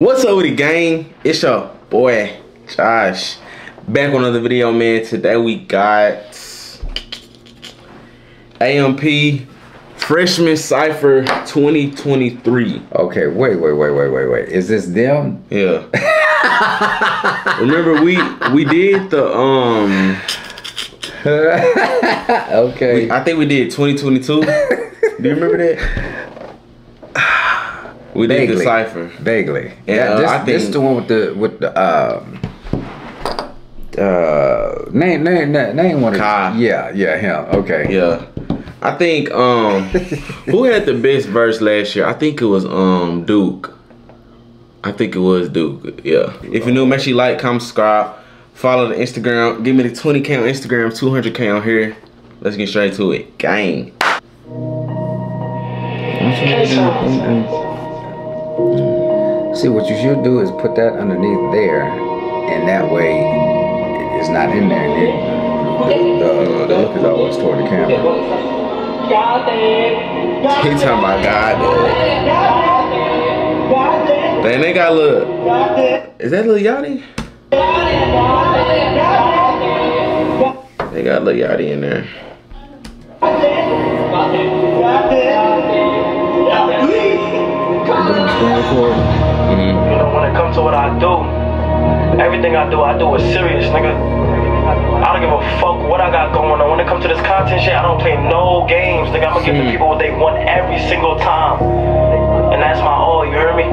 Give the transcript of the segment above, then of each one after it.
What's up with the gang? It's your boy Josh. Back on another video, man. Today we got AMP Freshman Cypher 2023. Okay, wait, wait, wait, wait, wait, wait. Is this them? Yeah. Remember we we did the um okay. I think we did 2022. Do you remember that? We did the Vaguely. cipher. Vaguely. Yeah, Yeah, uh, this, I this think- the one with the with the um uh name name name, name one of Kai. Yeah, yeah, him. Okay. Yeah. I think um who had the best verse last year? I think it was um Duke. I think it was Duke. Yeah. If you're new, make sure you like, comment, subscribe, follow the Instagram. Give me the 20k on Instagram, 200k on here. Let's get straight to it. Gang. See what you should do is put that underneath there and that way it's not in there. It, the, the look is always toward the camera. He talking about God. Then they got little. Is that Lil Yachty? They got Lil Yachty in there. Doing the screen recording? Mhm. You know, when it comes to what I do, everything I do, I do is serious, nigga. I don't give a fuck what I got going on. When it comes to this content shit, I don't play no games, nigga. I'm gonna give the people what they want every single time. And that's my all, you hear me?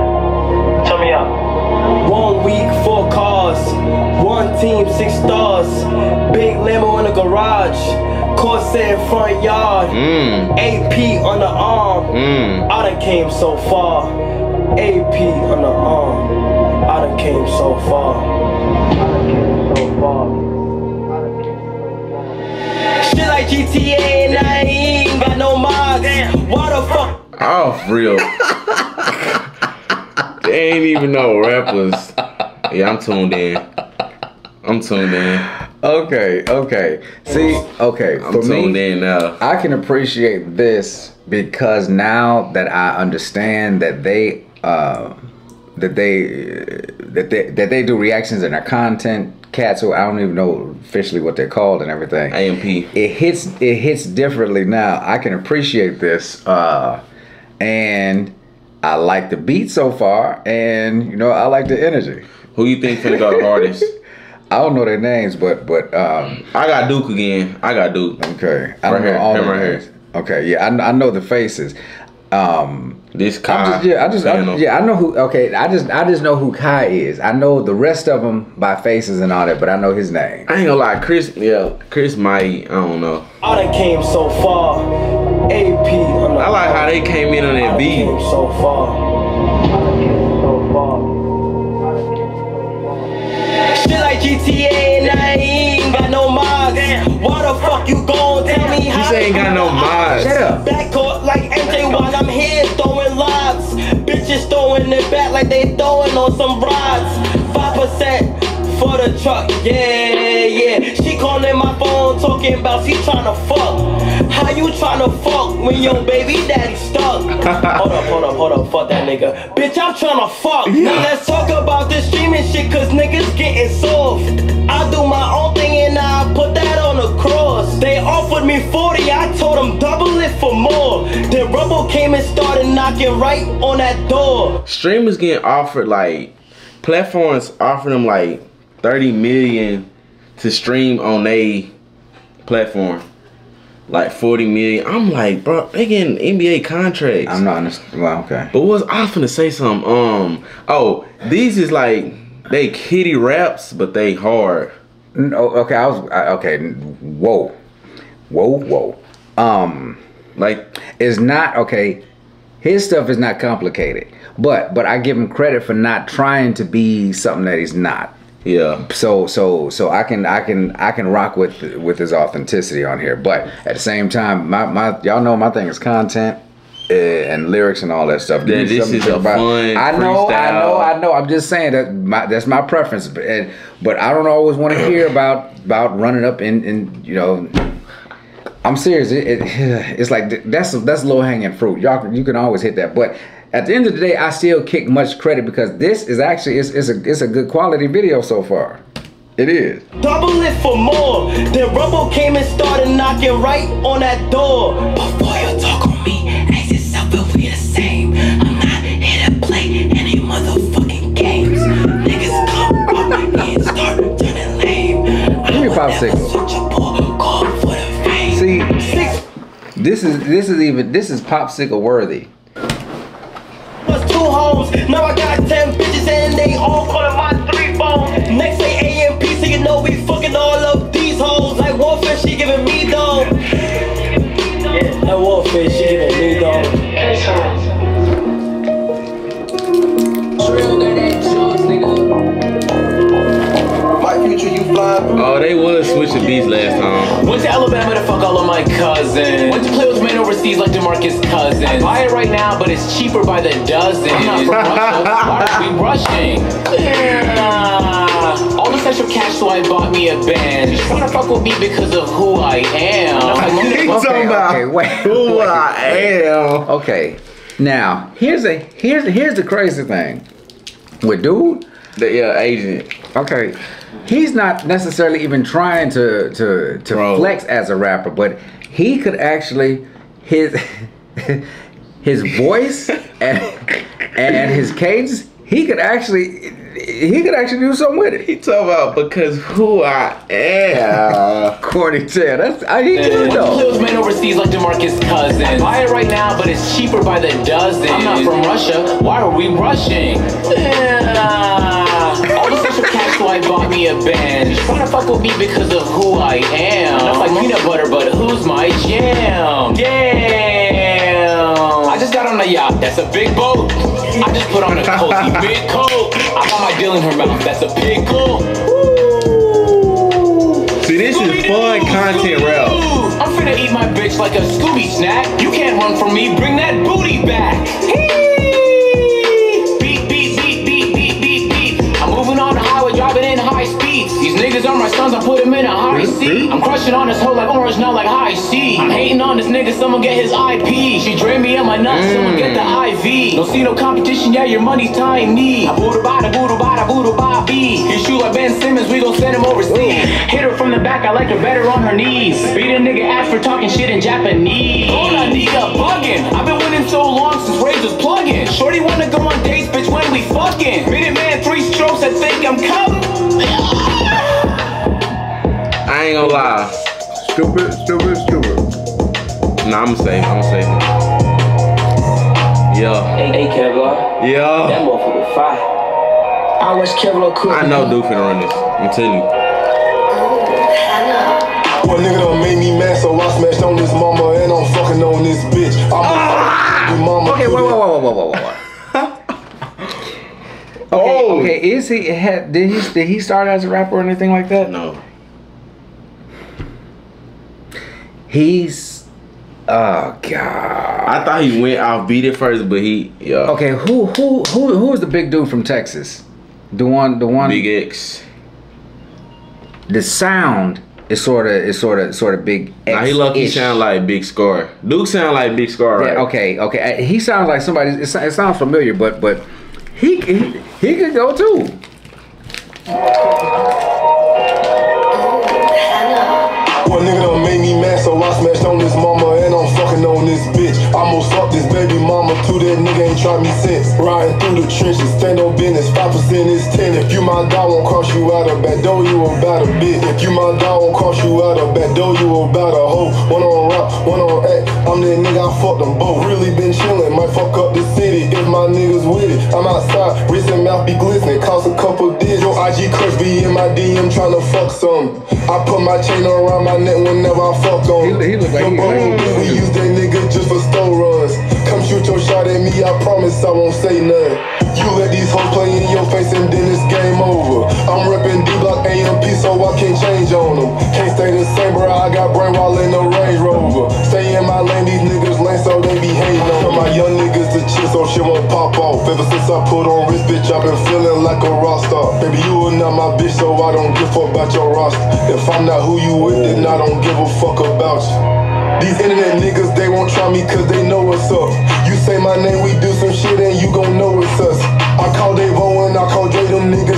Turn me up. One week, four cars. One team, six stars. Big limo in the garage. Corsair front yard. Mmm. AP on the arm. Mmm. I done came so far. AP on the arm. I done came so far. I done came so far. Shit like GTA and I ain't got no mods. Why the fuck? Off real. they ain't even know rappers. Yeah, I'm tuned in. I'm tuned in. Okay, okay. See, okay. I'm For tuned me, in now. I can appreciate this because now that I understand that they uh, that they that they that they do reactions in their content, cats who I don't even know officially what they're called and everything. AMP. it hits it hits differently now. I can appreciate this, uh, and I like the beat so far, and you know I like the energy. Who you think finna go the hardest? I don't know their names, but but um, I got Duke again. I got Duke. Okay, I Right don't here, know all him the right here. names. Okay, yeah, I, I know the faces. Um, This I'm Kai. just, yeah, I just, I, Phantom. yeah, I know who. Okay, I just, I just know who Kai is. I know the rest of them by faces and all that, but I know his name. I ain't gonna lie, Chris. Yeah, Chris might. I don't know. I done came so far. AP I like how they came in on that beat. came so far. I done came so far. I done came so far. Shit like GTA and I ain't got no mods. Why the fuck you gon' tell me how? You say ain't got no mods. Shut up. Throwing it back like they throwing on some rods. Five percent for the truck, yeah, yeah. She calling my phone talking about she tryna fuck. How you tryna fuck when your baby daddy stuck? hold up, hold up, hold up, fuck that nigga. Bitch, I'm tryna fuck. Now let's talk about this streaming shit, cause niggas getting soft. I do my own thing and I put that on the cross. They offered me 40, I told them double it for more. Then Rumble came and started knocking right on that door. Streamers getting offered like platforms offering them like 30 million to stream on a platform. Like 40 million. I'm like, bro, they getting NBA contracts. I'm not understand. Well, okay. But was I finna say something? Um, oh, these is like they kitty raps, but they hard. No, okay. I was I, okay. Whoa, whoa, whoa. Um, Like is not okay. His stuff is not complicated, but but I give him credit for not trying to be something that he's not. yeah, so so so I can I can I can rock with with his authenticity on here, but at the same time, my my y'all know my thing is content Eh, and lyrics and all that stuff. Give Yeah, this is a about- fun I know, I know, I know. I'm just saying that my that's my preference, but and, but I don't always want to hear about about running up in in you know. I'm serious. It, it, it's like that's that's low hanging fruit. Y'all, can- you can always hit that, but at the end of the day, I still kick much credit because this is actually it's, it's a it's a good quality video so far. It is. Double it for more. Then Rumble came and started knocking right on that door. Popsicle. Such a poor call for the fame. See, this is this is even this is popsicle worthy. was two hoes. Now I got ten bitches and they all calling my three phone. Next say AMP, so you know we fucking all of these hoes. Like Warfish, she giving me though. Yeah, that Warfish, she giving me though. Oh, they was switching beats last time. Went to Alabama to fuck all of my cousins. Went to play with men overseas like DeMarcus Cousins. I buy it right now, but it's cheaper by the dozen. I'm not from Russia. Why are we rushing? Yeah. All the extra cash, so I bought me a band. She wanna fuck with me because of who I am. I'm He like, talking about okay, wait, who wait. I am. Okay, now here's a here's here's the crazy thing with dude. The yeah, agent. Okay, he's not necessarily even trying to to to Bro. flex as a rapper, but he could actually his his voice and and his cadence. He could actually he could actually do something with it. He talking about because who I am. Corny tail. That's I he do to play though. with men overseas like DeMarcus Cousins. I buy it right now, but it's cheaper by the dozen. I'm not from Russia. Why are we rushing? Yeah. Bought me a band. She wanna fuck with me because of who I am. That's like peanut butter, but who's my jam? Damn. I just got on a yacht. That's a big boat. I just put on a cozy big coat. I got my deal in her mouth. That's a pickle. See, this is fun content rap. I'm finna eat my bitch like a Scooby snack. You can't run from me, bring that booty back. Are my sons, I put them in a high seat. I'm crushing on this hoe like orange, now like high C. I'm hating on this nigga, someone get his IP. She drained me of my nuts, someone get the mm. IV. Don't see no competition, yeah, your money's me. I booda bada, booda bada, booda bada bee. He shoot like Ben Simmons, we gon' send him overseas. Hit her from the back, I like her better on her knees. Beat a nigga ass for talking shit in Japanese. Hola nigga bugging. I've been winning so long since was plugging. Shorty wanna go on dates, bitch, when we fucking. Minute man, three strokes, I think I'm coming. I ain't gonna lie. Stupid, stupid, stupid. Nah, I'm safe. I'm safe. Yeah. Hey, hey Kevlar, that Yeah. motherfucker fire. I wish Kevlar could. I know dude finna run this. I'm telling you. One nigga done made me mad, so I smashed on this mama and I'm fucking on this bitch. I'm ah! mama. Okay, wait, wait, wait, wait, wait, wait, wait. Okay, Oh. okay. Is he had did he did he start as a rapper or anything like that? No. He's oh god. I thought he went off beat it first, but he yeah. Okay, who who who who is the big dude from Texas? The one the one Big X. the sound is sort of is sort of sort of big. Nah, he lucky X-ish. sound like Big Scar. Duke sound like Big Scar, right? Yeah, okay, okay. Uh, He sounds like somebody. It, sounds familiar, but but he he, he could go too. One nigga done made me mad, so I smashed on this mama and I'm fucking on this bitch. Almost fucked this baby mama too, that nigga ain't tried me since. Riding through the trenches, stand on business, 5% is 10. If you my dog, won't cross you out a back door, you about a bitch. If you my dog, won't cross you out a back door, you about a hoe. One on rap, one on act, I'm that nigga, I fucked them both. Really been chillin', might fuck up the city if my niggas with it. I'm outside, wrist and mouth be glistening, cost a couple digits. Your IG crush be in my DM tryna fuck some. I put my chain around my neck whenever I fuck on. He- he look like Your he- we use that nigga just for store runs. Come shoot your shot at me, I promise I won't say nothing. You let these hoes play in your face and then it's game over. I'm reppin' D-Block AMP so I can't change on them. Can't stay the same, bro. I got brain while in the Range Rover. Stay in my lane, these niggas lame so they be hating on. Tell my young niggas to chill so shit won't pop off. Ever since I put on wrist, bitch, i been feeling like a rock star. Baby, you are not bitch, so I don't give a fuck about your roster. If I'm not who you with, then I don't give a fuck about you. These internet niggas, they won't try me cause they know what's up. You say my name, we do some shit and you gon' know it's us. I call Dave Owen, I call Dre, them niggas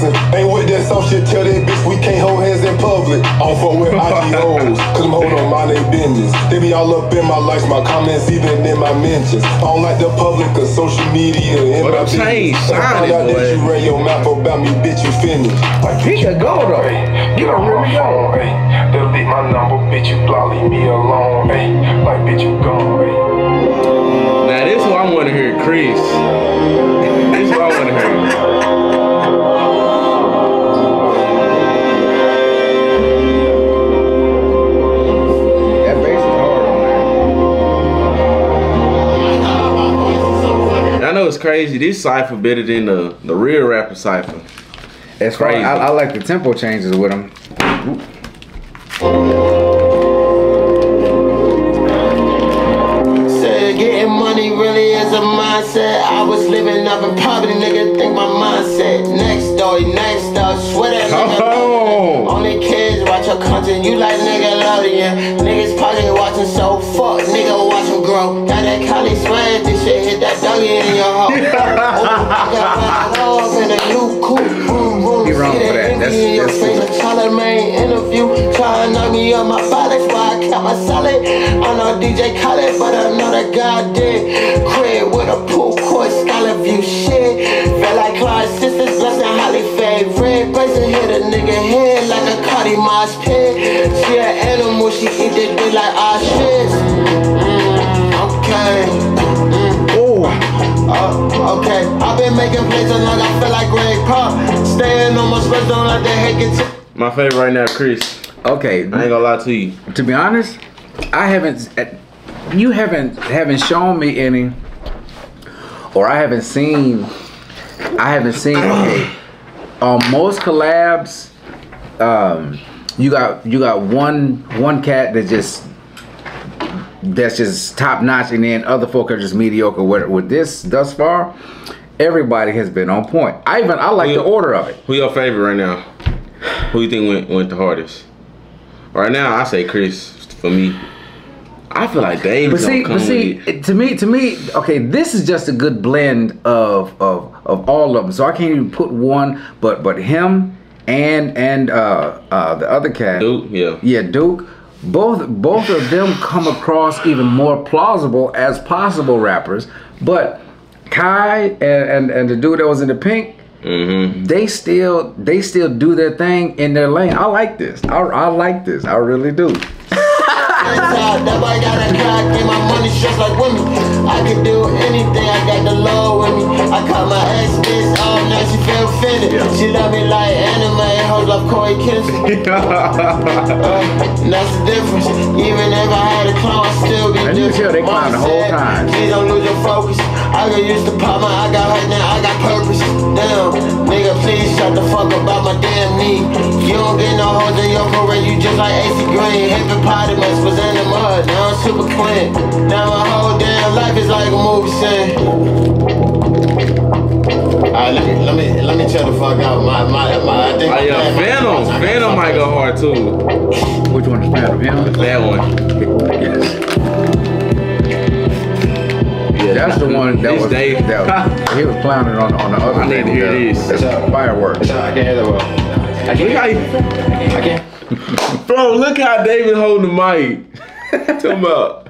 get. Ain't with that soft shit, tell that bitch we can't hold hands in public. I don't fuck with IGOs, cause I'm holding on my name business. They be all up in my likes, my comments, even in my mentions. I don't like the public or social media in What my a change, business. If I shining, find out boy. that you ran your mouth about me, bitch, you finished. He could go though. He Get could on really my go. phone, ayy. Delete my number, bitch, you block, leave me alone, ayy. Like, bitch, you gone, ayy. Now this who I want to hear, Chris. Crazy. This cipher better than the the real rapper cipher. As far Crazy. I, I like the tempo changes with him. Said getting money really is a mindset. I was living up in poverty, nigga. Think my mindset. Next story, next up. Swear that nigga. Come oh. on. Only kids your content. You like nigga Nickelodeon. Niggas pocket watching so fuck. Nigga watch 'em grow. Got that Cali swag. This shit hit that doggy in your hoe. oh, I got my in a new coupe. Wrong for that. That's- that's stupid. A Main interview. Try to knock me up my balance. Why I kept my solid. I know DJ Khaled, but I know that God did. Crib with a pool court scholar view shit. Felt like Clyde sisters, blessing Holly favorite. Grayson hit a nigga head like a Cardi Mosh pit. She an animal, she eat that dick like ah shit. Okay. Uh, okay, I've been making plays long I feel like Greg Pop. My favorite right now, Chris. Okay, I ain't gonna lie to you. to be honest, I haven't. You haven't haven't shown me any, or I haven't seen. I haven't seen. Okay, on most collabs, um, you got you got one one cat that just that's just top notch, and then other folk are just mediocre. With, with this thus far, everybody has been on point. I even I like the order of it. Who your favorite right now? Who you think went went the hardest? Right now, I say Chris for me. I feel like Dave But see, but see, with it. it- to me, to me, okay, this is just a good blend of of of all of them. So I can't even put one, but but him and and uh uh the other cat, Duke, yeah. yeah, Duke. Both both of them come across even more plausible as possible rappers, but Kai and and, and the dude that was in the pink, Mm-hmm. they still they still do their thing in their lane. I like this. I, I like this. I really do. Inside, that boy got a cock and my money just like women. I could do anything, I got the law with me. I caught my ex bitch off, now she feel. She love me like anime, hoes love Corey Kinsey. Uh, and that's the difference. Even if I had a clown, I still be And you different. tell they clown the whole time. Please don't lose your focus. I got used to pop my, I got hurt now, I got purpose. Damn, nigga, please shut the fuck up about my damn knee. You don't get no hoes in your parade, you just like AC Green. Hippopotamus was in the mud, now I'm super clean. Now my whole damn life is like a movie scene. Alright, let me let me let me chill the fuck out. My my my I think Oh, my yeah, bad, my- Phantom. Phantom might go hard too. Which one is Phantom? Him? That one. Yes. Yeah, That's the one that This was Dave. that he was clowning on on the other I need to hear the- this. the fireworks. So I can't hear that well. I can't. how you, I can't. bro, look how David holding the mic. Tell him about.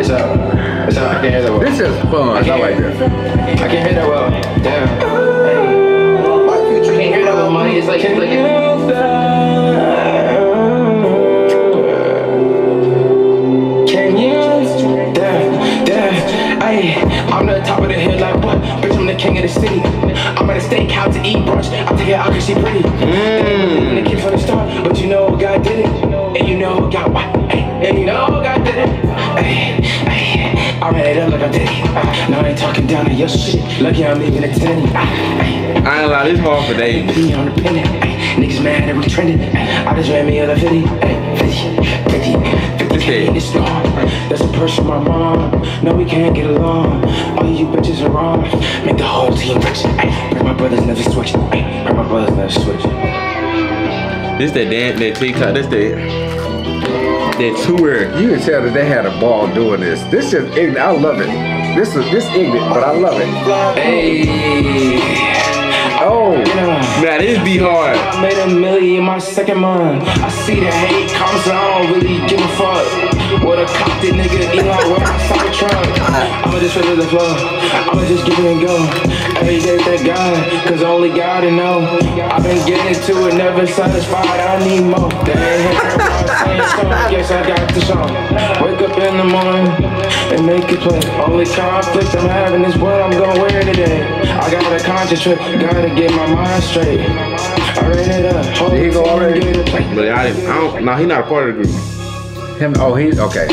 It's up. It's up. I can't hear that well. This is fun. I like this. I can't hear that well. Damn. You can't hear that well, money. It's like, it's like. Can you? Damn, damn. Ay, I'm the top of the hill, like what? Bitch, I'm the king of the city. I'm at a steakhouse to eat brunch. I take it out cause she pretty. Mm. The kid from the start, but you know God did it. And you know God what? And you know God did it. Ay, ay, I ran it up like I did it. Ah, now I ain't talking down to your shit. Lucky I'm leaving a 10. Ah, ay. I ain't lie, this hard for David. Be on the pennant. Ay, niggas mad that we trending. Ay, I just ran me other 50. Ay, 50, 50, 50 K in this law. That's a purse from my mom. No, we can't get along. All you bitches are wrong. Make the whole team rich. Ay, my brothers never switch. Ay, my brothers never switch. This that dance, that TikTok, this that. That tour. You can tell that they had a ball doing this. This is ignorant. I love it. This is this ignorant, but I love it. Hey. Oh, Yeah. Now this be hard. I made a million in my second month. I see the hate comments, I don't really give a fuck. What a that nigga Elon where I saw the truck. I'ma just ready the flow. I'ma just give it and go. Every day thank God, cause only God to know. I've been getting to it, never satisfied. I need more. They ain't heard what I'm saying, so I guess I got the song. Wake up in the morning and make it play. Only conflict I'm having is what I'm gonna wear today. I gotta concentrate, gotta get my mind straight. I ran it up. He go already? But I, didn't, I don't. No, he not a part of the group. Him. Oh, he's okay.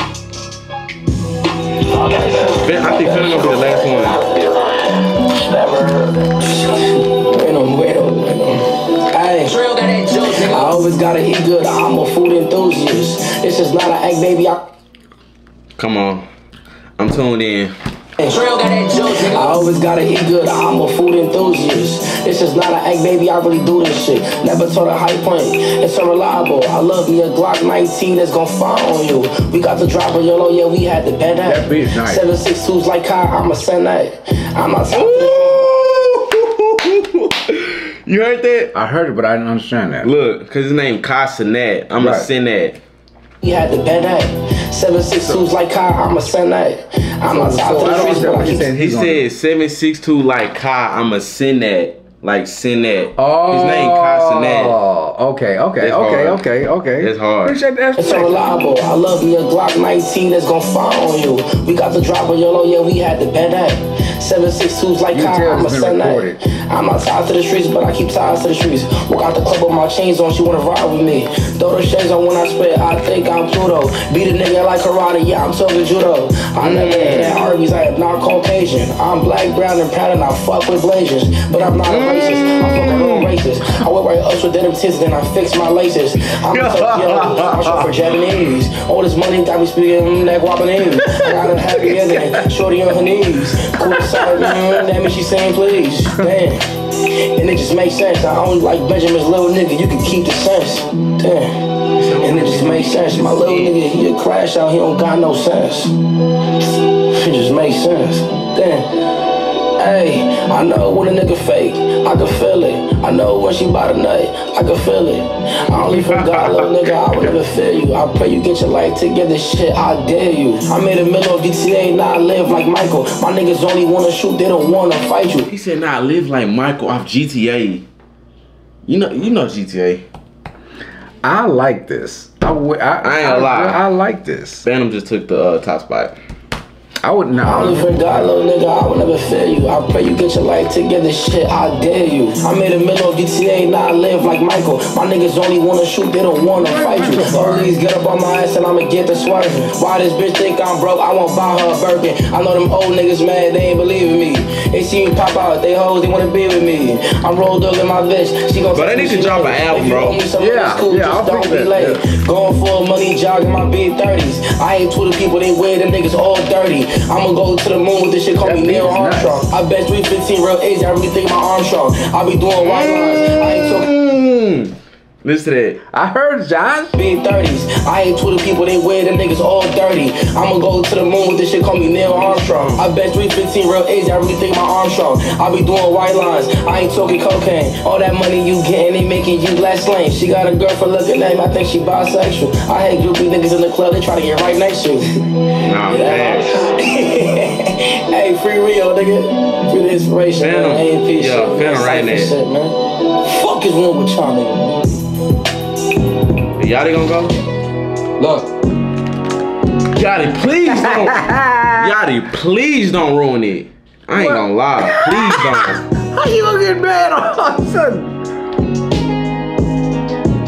Ben, I think Finn gonna be the last one. I always gotta eat good. I'm a food enthusiast. This is not an egg, baby. I Come on, I'm tuned in. I always gotta eat good, I'm a food enthusiast. This is not an egg, baby, I really do this shit. Never told a high point, it's so reliable. I love me a Glock 19 that's gon' fire on you. We got the drop of YOLO, yeah, we had the bed at. That beat's nice. 762s like Kai, I'm a send that. I'm a top You heard that? I heard it, but I didn't understand that. Look, cause his name Kai Cenat. I'ma Right. send that. We had the bed at. 762s like Kai, I'm a send that. I'm a So, top so to I don't streets, understand but I what he's keep saying. He He's gonna- said seven six two like Kai. I'ma send that. Like send that. Oh, His name Kai Cenat. Oh. Okay, okay, It's okay, hard. okay, okay. It's hard. Appreciate that. It's so reliable. I love me a Glock 19 that's gon' fire on you. We got the drop of YOLO, yeah, we had the bed at. 762s like You can I'm a it's been send recorded. that. I'm not tied to the streets, but I keep ties to the streets. Walk out the club with my chains on, she wanna ride with me. Throw the shades on when I spit, I think I'm Pluto. Beat a nigga like karate, yeah, I'm talking judo. I never ate at Arby's, I am not Caucasian. I'm black, brown, and proud, and I fuck with blazers. But I'm not a racist, I'm fucking real racist. I wear white ups with denim tits, then I fix my laces. I'm a Tokyo, I'm short for Japanese. All this money got me speaking mm, that Guapanese. I got her happy ending, shorty on her knees. Cool side, mm, that means she saying please. Damn. And it just makes sense. I only like Benjamin's little nigga, you can keep the sense. Damn. And it just makes sense. My little nigga, he a crash out, he don't got no sense. It just makes sense. Damn. Hey, I know when a nigga fake, I can feel it. I know when she bout a nut, I can feel it. I only forgot, little nigga, I would never feel you. I pray you get your life together, shit, I dare you. I'm in the middle of GTA, now I live like Michael. My niggas only wanna shoot, they don't wanna fight you. He said, "Nah, I live like Michael off GTA." You know, you know GTA. I like this. I, I, I ain't gonna lie. I, like this. Phantom just took the uh, top spot. I would I only not. forgot, little nigga, I would never fail you. I pray you get your life together, shit, I dare you. I'm in the middle of GTA, now I live like Michael. My niggas only wanna shoot, they don't wanna fight you. Police get up on my ass and I'ma get the swerving. Why this bitch think I'm broke, I won't buy her a Birkin. I know them old niggas mad, they ain't believe in me. They see me pop out, they hoes, they wanna be with me. I'm rolled up in my bitch, she gon' But I need to drop late. an album, bro. owe me some Yeah, cool, yeah, just I'll don't fix be that, late. yeah. Going for money, jogging my big 30s. I ain't Twitter people, they wear them niggas all dirty. I'ma go to the moon with this shit, call That me Neil is nice. Armstrong. I bet 315 real age, I really think my Armstrong. I be doing white lines, I ain't talking. Listen to that. I heard John. Big 30s. I ain't Twitter people, they wear them niggas all dirty. I'ma go to the moon with this shit, call me Neil Armstrong. I bet 315 real age, I really think my Armstrong. I be doing white lines, I ain't talking cocaine. All that money you getting, they making you less lame. She got a girlfriend looking at me, I think she bisexual. I hate groupie niggas in the club, they try to get right next to you. Nah, man. hey, free Rio, nigga. Free the inspiration, Phantom. man. AMP Yeah, shit. Phantom right Cypher there. Shit, man. Fuck is wrong with y'all, nigga? Yachty gonna go? Look. Yachty, please don't. Yachty, please don't ruin it. I ain't gonna lie. Please don't. How you gonna get mad all of a sudden?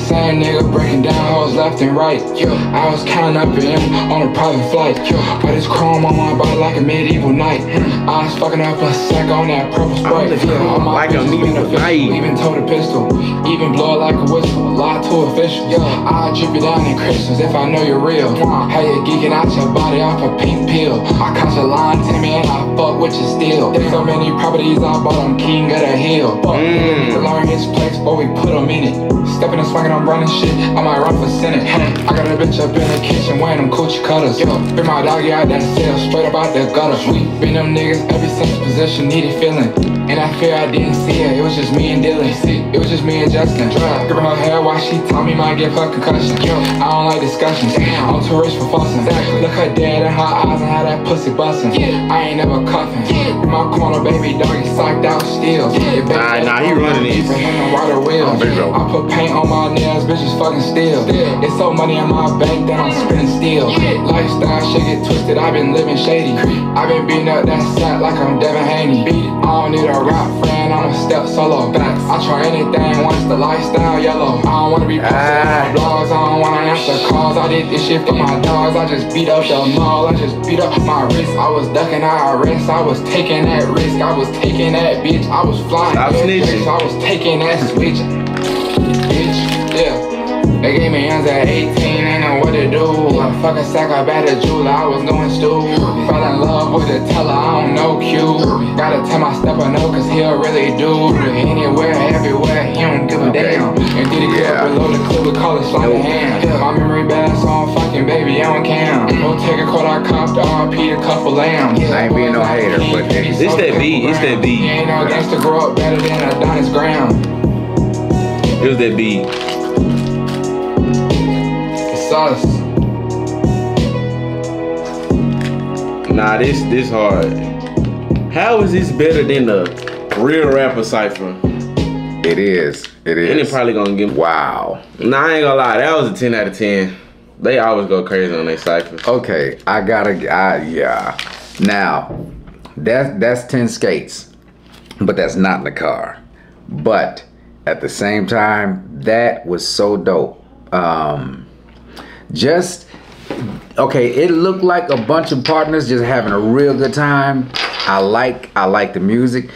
Same nigga breaking down hoes left and right. Yeah, I was counting up in him on a private flight. Yeah, but it's chrome on my body like a medieval knight. I was fucking up a sack on that purple sprite. Yeah, all my like a medieval knight. Even told a pistol, even blow it like a whistle. Lie to officials. Yeah, I drip it down in crystals if I know you're real. How you geeking out your body off a pink pill? I catch a line to me and I fuck with you still. There's so many properties I bought, I'm king of the hill. Fuck, Mm. learn his place before we put him in it. Stepping and swinging on I'm running shit, I might run for senate. I got a bitch up in the kitchen wearing them coochie cutters. Yo, been my doggy out that cell, straight up out the gutter. We been them niggas ever since possession needed feeling. And I fear I didn't see it, it was just me and Dylan. It was just me and Justin. Give her her hair while she told me might give her concussion. I don't like discussions, I'm too rich for fussing. Look her dead in her eyes and how that pussy bustin'. I ain't never cuffin'. In my corner, baby doggy psyched out still. Nah, nah, he running these. For him to ride a wheel. big bro. I put paint on my nails, bitches fucking still. It's so money in my bank that I'm spending still. Lifestyle shit get twisted, I've been living shady. I've been beating up that sack like I'm Devin Haney. I don't need a rap friend, I'm a step solo. Back, I try anything once the lifestyle yellow. I don't wanna be posted on my ah. blogs, I don't wanna answer calls. I did this shit for my dogs, I just beat up the mall, I just beat up my wrist. I was ducking IRS, I was taking that risk, I was taking that bitch, I was flying. Stop that snitching. bitch, I was taking that switch. Yeah. They gave me hands at 18, ain't know what to do. I fucking sack up at a jeweler, I was going stupid. Fell in love with a teller, I don't know Q. Gotta tell my stepper no, cause he'll really do. Anywhere, everywhere, he don't give a damn. And did it Yeah. yeah. below the clip, we call it of hand. My memory bad, so I'm fucking baby, I don't cam. No take a call, I copped RP a couple lambs. I ain't being no hater, but it's- It's that beat, it's that beat. Ain't no gangster, grow up better than Adonis Graham. It was that beat. It's us. Nah, this this hard. How is this better than the real rapper cipher? It is. It And it is. probably gonna give. Wow. Nah, I ain't gonna lie. That was a ten out of ten. They always go crazy on their ciphers. Okay, I gotta. I, yeah. Now, that's that's ten skates, but that's not in the car. But at the same time, that was so dope. Um, just okay. It looked like a bunch of partners just having a real good time. I like I like the music.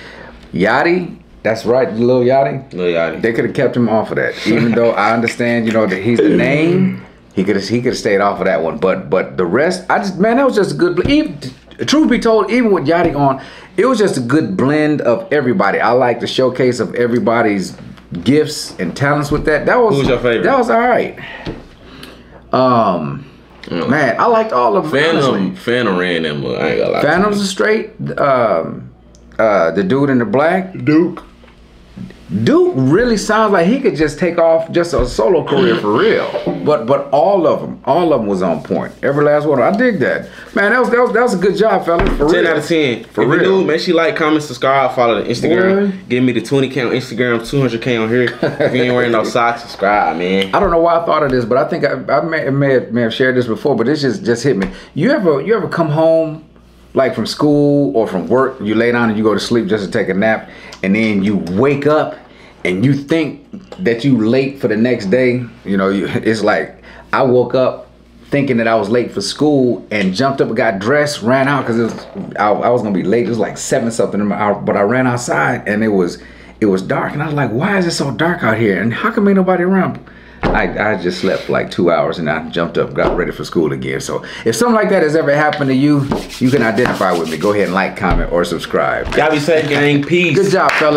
Yachty, that's right, Lil Yachty. Lil Yachty. They could have kept him off of that, even though I understand, you know, that he's the name. He could have he could have stayed off of that one, but but the rest, I just man, that was just a good. Even, truth be told, even with Yachty on, it was just a good blend of everybody. I like the showcase of everybody's gifts and talents with that. That was Who's your favorite? That was all right. Um, man, I liked all of them. honestly. Phantom, Phantom ran them. I ain't gonna lie. Phantoms are straight. Um, uh, the dude in the black, Duke. Duke really sounds like he could just take off just a solo career for real. But but all of them, all of them was on point. Every last one. I dig that. Man, that was that was, that was a good job, fellas. For 10 real. out of 10. For if real. you do, make sure you like, comment, subscribe, follow the Instagram. Give me the 20k on Instagram, 200k on here. if you ain't wearing no socks, subscribe, man. I don't know why I thought of this, but I think I, I may, may, have, may have shared this before, but this just just hit me. You ever you ever come home like from school or from work, you lay down and you go to sleep just to take a nap, and then you wake up and you think that you late for the next day. You know, you, it's like I woke up thinking that I was late for school and jumped up and got dressed, ran out because it was I, I was gonna be late. It was like seven something, in my hour, but I ran outside and it was it was dark, and I was like, why is it so dark out here? And how come ain't nobody around? I, I just slept like two hours and I jumped up, got ready for school again. So if something like that has ever happened to you, you can identify with me. Go ahead and like, comment, or subscribe. Y'all be safe, gang. Peace. Good job, fellas.